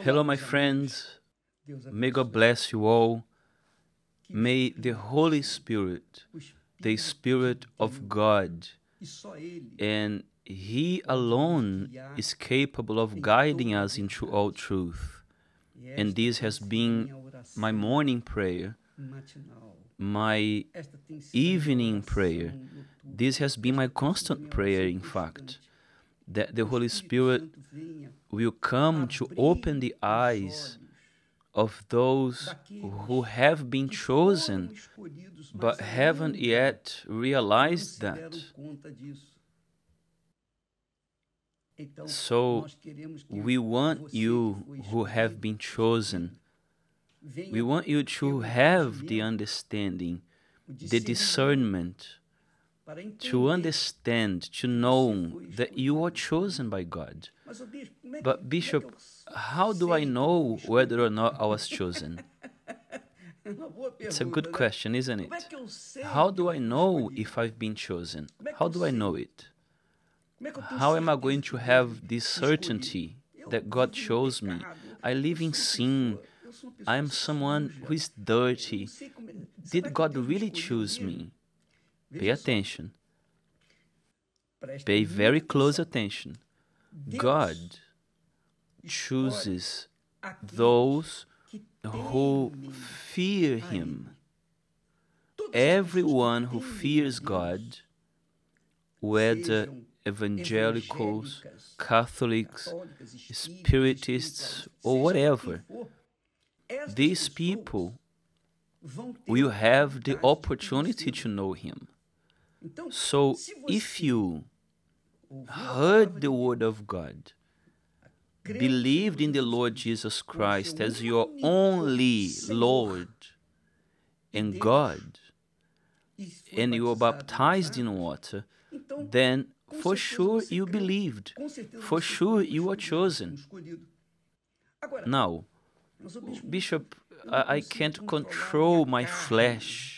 Hello, my friends. May God bless you all. May the Holy Spirit, the Spirit of God, and He alone is capable of guiding us into all truth. And this has been my morning prayer, my evening prayer. This has been my constant prayer, in fact, that the Holy Spirit will come to open the eyes of those who have been chosen but haven't yet realized that. So, we want you who have been chosen, we want you to have the understanding, the discernment, to understand, to know that you are chosen by God. But, Bishop, how do I know whether or not I was chosen? It's a good question, isn't it? How do I know if I've been chosen? How do I know it? How am I going to have this certainty that God chose me? I live in sin. I am someone who is dirty. Did God really choose me? Pay attention. Pay very close attention. God chooses those who fear Him. Everyone who fears God, whether evangelicals, Catholics, Spiritists, or whatever, these people will have the opportunity to know Him. So if you heard the Word of God, believed in the Lord Jesus Christ as your only Lord and God, and you were baptized in water, then for sure you believed. For sure you were chosen. Now, Bishop, I, I can't control my flesh.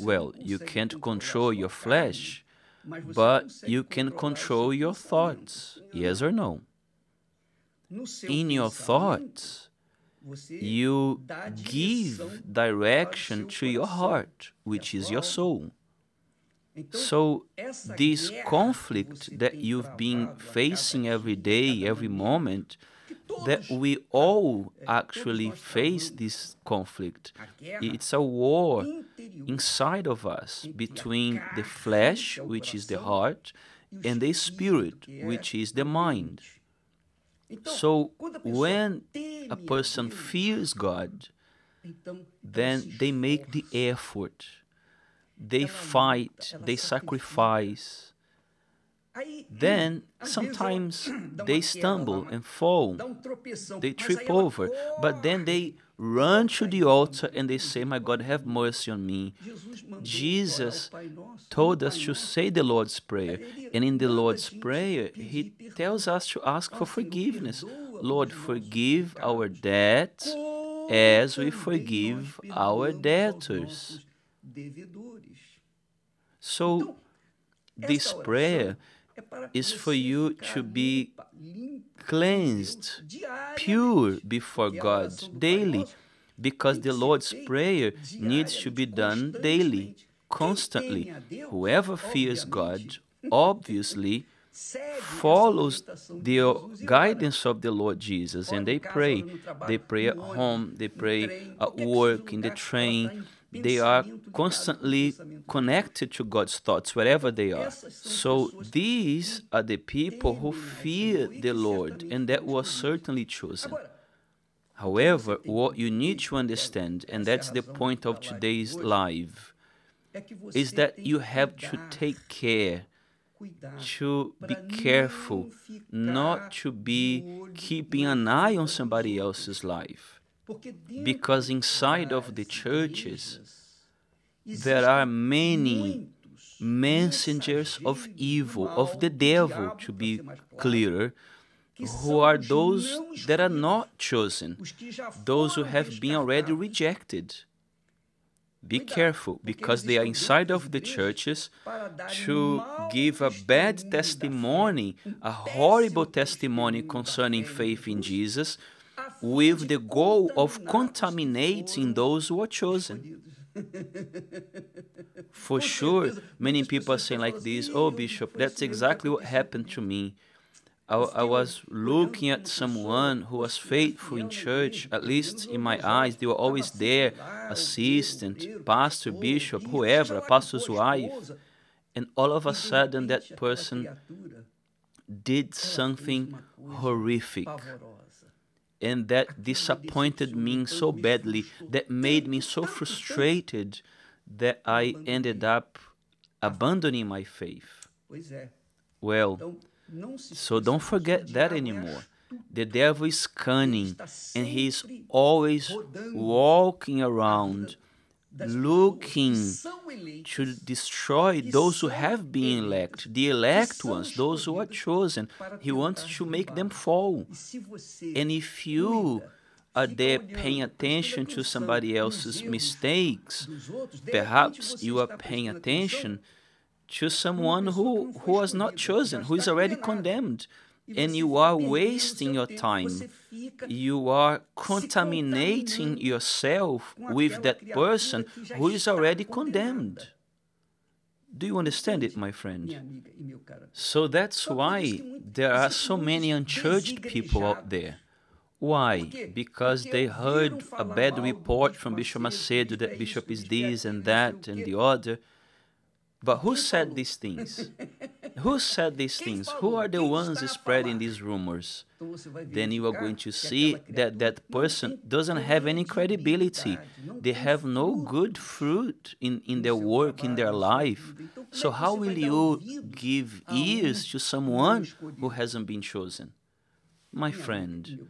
Well, you can't control your flesh, but you can control your thoughts. Yes or no? In your thoughts, you give direction to your heart, which is your soul. So, this conflict that you've been facing every day, every moment, that we all actually face this conflict. It's a war inside of us between the flesh, which is the heart, and the spirit, which is the mind. So, when a person fears God, then they make the effort, they fight, they sacrifice. Then sometimes they stumble and fall, they trip over, but then they run to the altar and they say, My God, have mercy on me. Jesus told us to say the Lord's Prayer, and in the Lord's Prayer, He tells us to ask for forgiveness. Lord, forgive our debts as we forgive our debtors. So, this prayer is for you to be cleansed, pure before God daily, because the Lord's Prayer needs to be done daily, constantly. Whoever fears God obviously follows the guidance of the Lord Jesus and they pray. They pray at home, they pray at work, in the train. They are constantly connected to God's thoughts wherever they are. So these are the people who fear the Lord and that was certainly chosen. However, what you need to understand, and that's the point of today's live, is that you have to take care to be careful not to be keeping an eye on somebody else's life. Because inside of the churches, there are many messengers of evil, of the devil, to be clearer, who are those that are not chosen, those who have been already rejected. be careful because they are inside of the churches to give a bad testimony, a horrible testimony concerning faith in Jesus, with the goal of contaminating those who are chosen. For sure, many people are saying like this, oh, Bishop, that's exactly what happened to me. I, I, was looking at someone who was faithful in church, at least in my eyes. They were always there, assistant, pastor, bishop, whoever, pastor's wife. And all of a sudden, that person did something horrific. And that disappointed me so badly, that made me so frustrated that I ended up abandoning my faith. Well, so don't forget that anymore. The devil is cunning and he's always walking around looking to destroy those who have been elected, the elect ones, those who are chosen. He wants to make them fall. And if you are there paying attention to somebody else's mistakes, perhaps you are paying attention to someone who, who was not chosen, who is already condemned. And you are wasting your time. You are contaminating yourself with that person who is already condemned. Do you understand it, my friend? So that's why there are so many unchurched people out there. Why? Because they heard a bad report from Bishop Macedo that Bishop is this and that and the other but who said these things? Who said these things? Who are the ones spreading these rumors? Then you are going to see that that person doesn't have any credibility. They have no good fruit in, in their work, in their life. So, how will you give ears to someone who hasn't been chosen? My friend,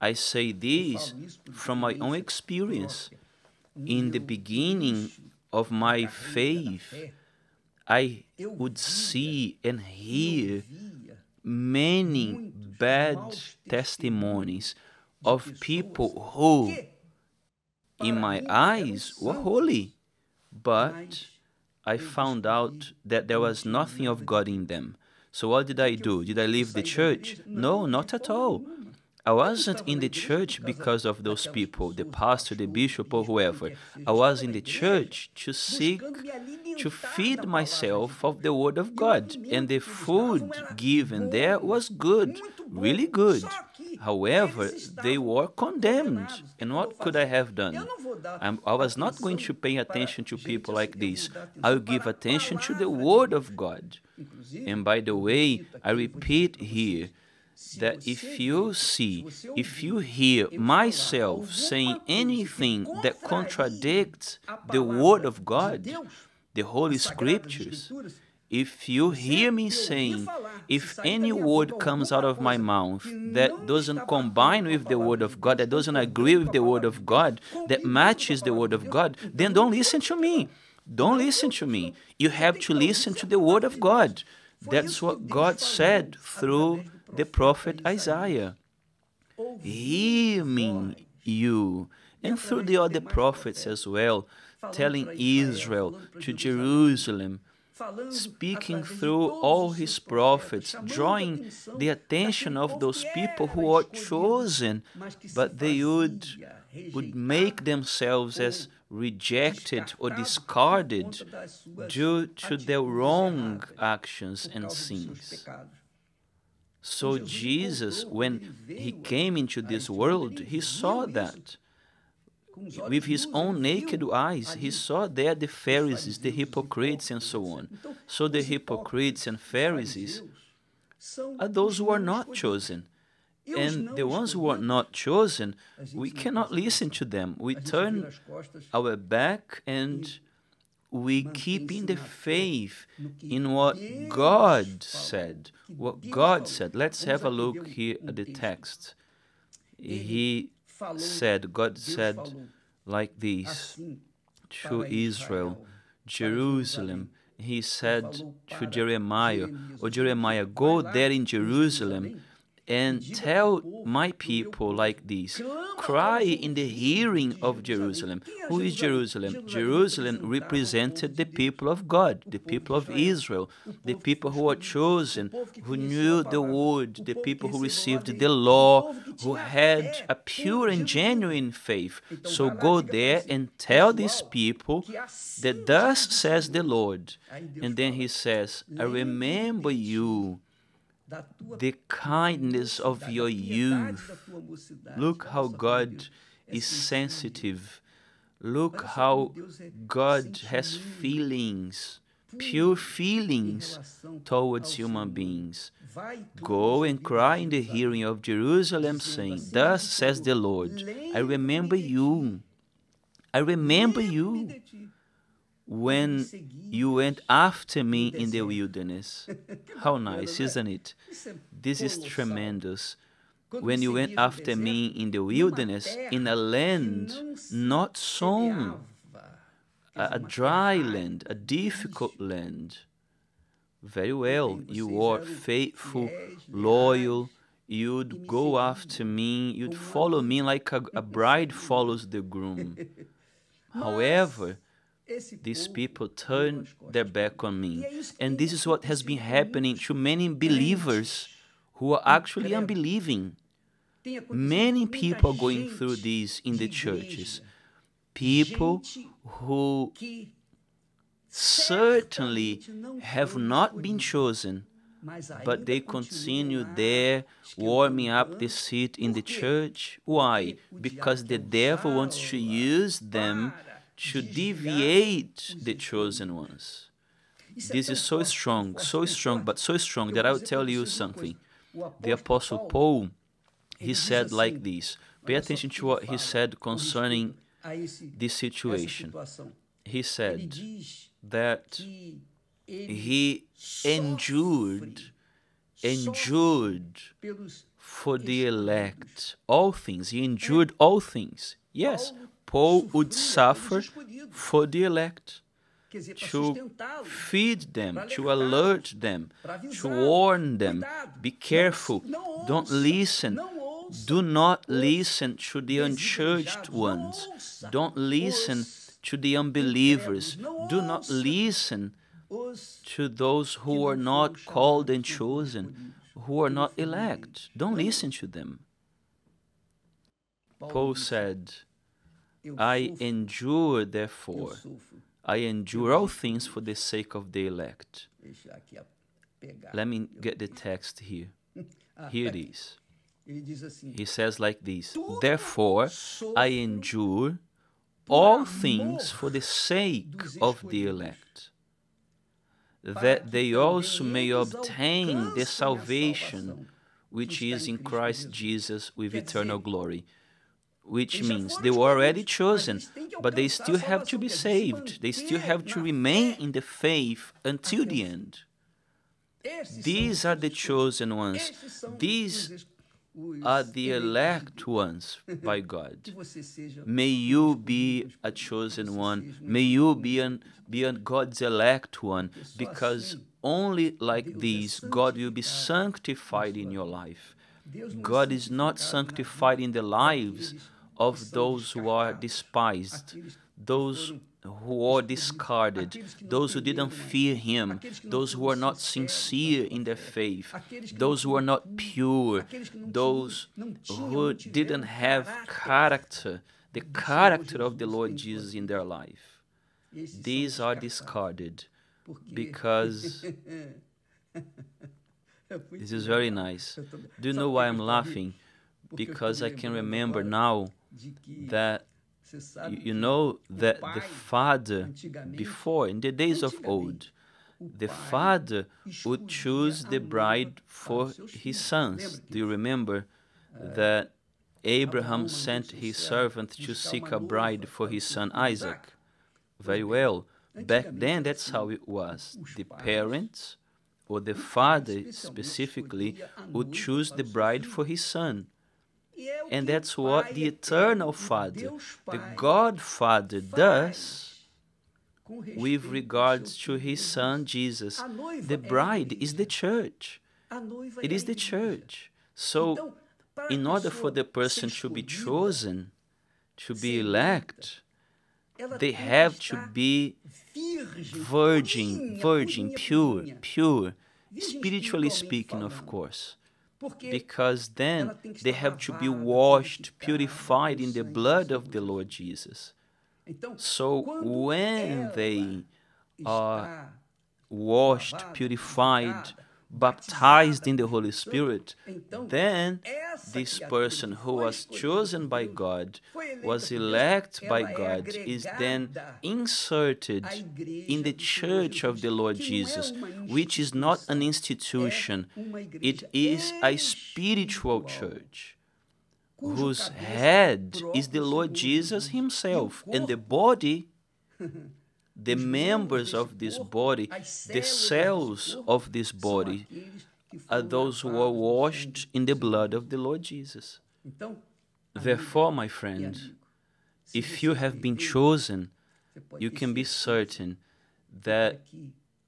I say this from my own experience. In the beginning of my faith, I would see and hear many bad testimonies of people who, in my eyes, were holy, but I found out that there was nothing of God in them. So, what did I do? Did I leave the church? No, not at all. I wasn't in the church because of those people, the pastor, the bishop, or whoever. I was in the church to seek to feed myself of the Word of God, and the food given there was good, really good. However, they were condemned, and what could I have done? I'm, i was not going to pay attention to people like this. I will give attention to the Word of God. And by the way, I repeat here, that if you see, if you hear myself saying anything that contradicts the Word of God, the Holy Scriptures, if you hear me saying, if any word comes out of my mouth that doesn't combine with the Word of God, that doesn't agree with the Word of God, that matches the Word of God, then don't listen to me. Don't listen to me. You have to listen to the Word of God. That's what God said through the prophet Isaiah, hearing you, and through the other prophets as well, telling Israel to Jerusalem, speaking through all his prophets, drawing the attention of those people who are chosen, but they would, would make themselves as rejected or discarded due to their wrong actions and sins. So Jesus, when he came into this world, he saw that. With his own naked eyes, he saw there the Pharisees, the hypocrites, and so on. So the hypocrites and Pharisees are those who are not chosen. And the ones who are not chosen, we cannot listen to them. We turn our back and we keep in the faith in what God said. What God said. Let's have a look here at the text. He said, God said like this to Israel, Jerusalem. He said to Jeremiah, Oh Jeremiah, go there in Jerusalem and tell my people like this cry in the hearing of Jerusalem. Who is Jerusalem? Jerusalem represented the people of God, the people of Israel, the people who were chosen, who knew the word, the people who received the law, who had a pure and genuine faith. So go there and tell these people that thus says the Lord. And then he says, I remember you the kindness of your youth. Look how God is sensitive. Look how God has feelings, pure feelings towards human beings. Go and cry in the hearing of Jerusalem, saying, Thus says the Lord, I remember you. I remember you when you went after me in the wilderness. How nice, isn't it? This is tremendous. When you went after me in the wilderness, in a land not sown, a, dry land, a difficult land. Very well, you were faithful, loyal, you'd go after me, you'd follow me like a, a bride follows the groom. However, these people turn their back on me. And this is what has been happening to many believers who are actually unbelieving. Many people are going through this in the churches. People who certainly have not been chosen, but they continue there warming up the seat in the church. Why? Because the devil wants to use them to deviate the chosen ones. This is so strong, so strong, but so strong that I'll tell you something. The Apostle Paul, he said like this. Pay attention to what he said concerning this situation. He said that he endured, endured for the elect all things. He endured all things. Yes, Paul would suffer for the elect, to feed them, to alert them, to warn them. Be careful, don't listen. Do not listen to the unchurched ones. Don't listen to the unbelievers. Do not listen to those who are not called and chosen, who are not elect. Don't listen to them. Paul said, I endure, therefore, I endure all things for the sake of the elect. Let me get the text here. Here it is. He says like this Therefore, I endure all things for the sake of the elect, that they also may obtain the salvation which is in Christ Jesus. With eternal glory which means they were already chosen, but they still have to be saved. They still have to remain in the faith until the end. These are the chosen ones. These are the elect ones by God. May you be a chosen one. May you be, an, be an God's elect one, because only like these God will be sanctified in your life. God is not sanctified in the lives of those who are despised, those who are discarded, those who didn't fear Him, those who are not sincere in their faith, those who are not pure, those who didn't have character, the character of the Lord Jesus in their life. These are discarded because this is very nice. Do you know why I'm laughing? Because I can remember now that you know that the father before in the days of old the father would choose the bride for his sons. Do you remember that abraham sent his servant to seek a bride for his son isaac? Very well. Back then that's how it was. The parents or the father specifically would choose the bride for his son and that's what the eternal Father, the Godfather, does with regards to his son Jesus. The bride is the church. It is the church. So in order for the person to be chosen, to be elect, they have to be virgin, virgin, pure, pure, spiritually speaking, of course. Because then they have to be washed, purified in the blood of the Lord Jesus. So when they are washed, purified, baptized in the Holy Spirit, then this person who was chosen by God, was elect by God, is then inserted in the church of the Lord Jesus, which is not an institution, it is a spiritual church. Whose head is the Lord Jesus Himself, and the body the members of this body, the cells of this body, are those who are washed in the blood of the Lord Jesus. Therefore, my friend, if you have been chosen, you can be certain that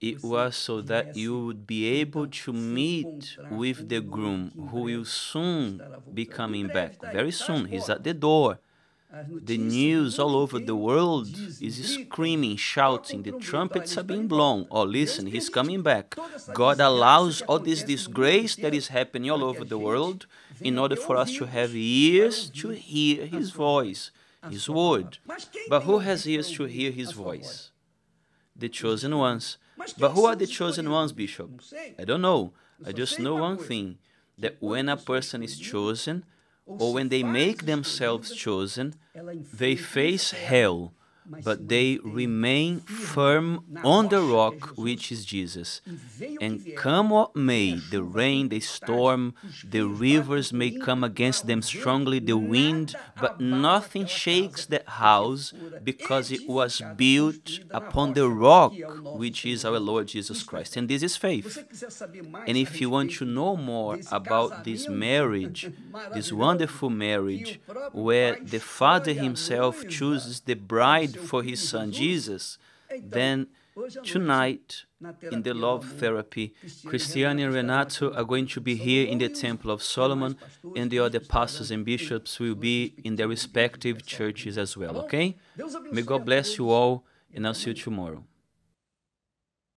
it was so that you would be able to meet with the groom who will soon be coming back. Very soon, he's at the door. The news all over the world is screaming, shouting, the trumpets are being blown. Oh, listen, he's coming back. God allows all this disgrace that is happening all over the world in order for us to have ears to hear his voice, his word. But who has ears to hear his voice? The chosen ones. But who are the chosen ones, Bishop? I don't know. I just know one thing that when a person is chosen, or when they make themselves chosen, they face hell but they remain firm on the rock, which is Jesus. And come what may, the rain, the storm, the rivers may come against them strongly, the wind, but nothing shakes that house because it was built upon the rock, which is our Lord Jesus Christ. And this is faith. And if you want to know more about this marriage, this wonderful marriage, where the Father Himself chooses the bride for his son Jesus, then tonight in the love therapy, Cristiane and Renato are going to be here in the Temple of Solomon, and the other pastors and bishops will be in their respective churches as well, okay? May God bless you all, and I'll see you tomorrow.